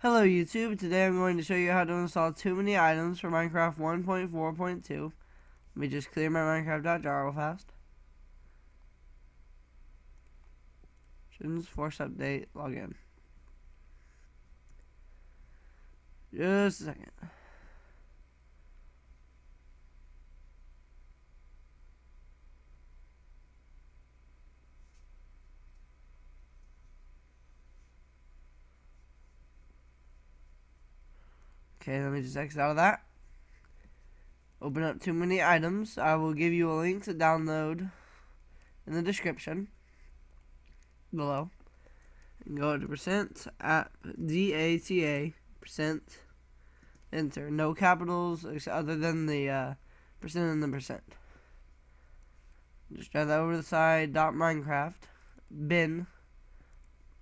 Hello YouTube, today I'm going to show you how to install too many items for Minecraft 1.4.2. Let me just clear my Minecraft.jar real fast. Students force update, login. Just a second. Okay, let me just exit out of that. Open up too many items. I will give you a link to download in the description below. And Go to percent app D A T A percent enter. No capitals other than the uh, percent and the percent. Just drag that over the side. Dot Minecraft bin.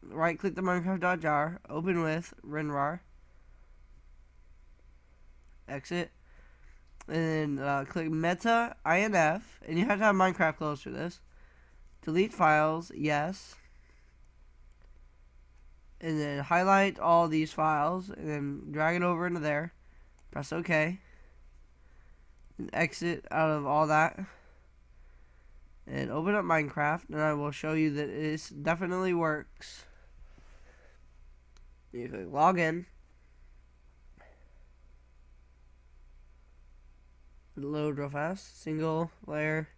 Right click the Minecraft.jar. Open with WinRAR exit, and then uh, click Meta INF, and you have to have Minecraft closed for this. Delete files, yes. And then highlight all these files, and then drag it over into there. Press OK. And exit out of all that. And open up Minecraft, and I will show you that this definitely works. You click login. Load real fast. Single player.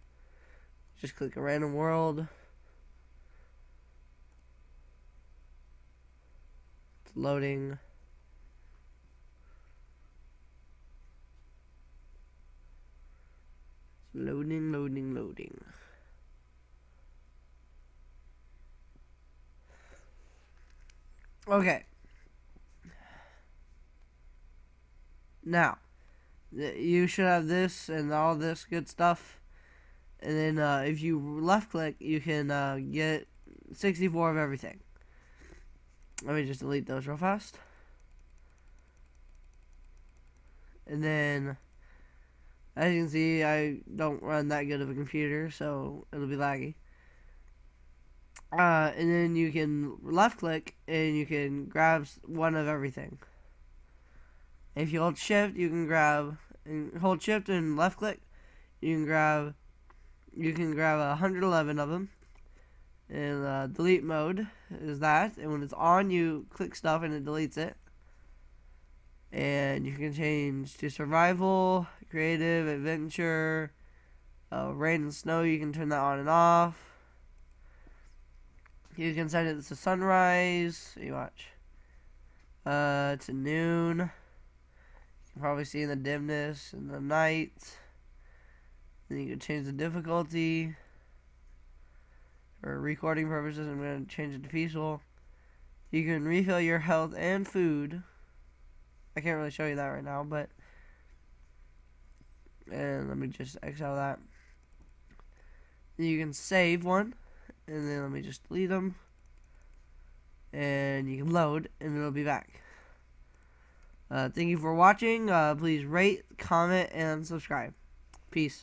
Just click a random world. It's loading. It's loading, loading, loading. Okay. Now you should have this and all this good stuff. And then uh, if you left click, you can uh, get 64 of everything. Let me just delete those real fast. And then, as you can see, I don't run that good of a computer, so it'll be laggy. Uh, and then you can left click and you can grab one of everything. If you hold shift, you can grab and hold shift and left click. You can grab you can grab 111 of them. And uh, delete mode is that. And when it's on, you click stuff and it deletes it. And you can change to survival, creative, adventure, uh, rain and snow. You can turn that on and off. You can set it to sunrise. You watch. Uh, to noon probably see in the dimness and the night. Then you can change the difficulty. For recording purposes, I'm going to change it to peaceful. You can refill your health and food. I can't really show you that right now, but. And let me just X out that. You can save one. And then let me just delete them. And you can load, and it'll be back. Uh, thank you for watching. Uh, please rate, comment, and subscribe. Peace.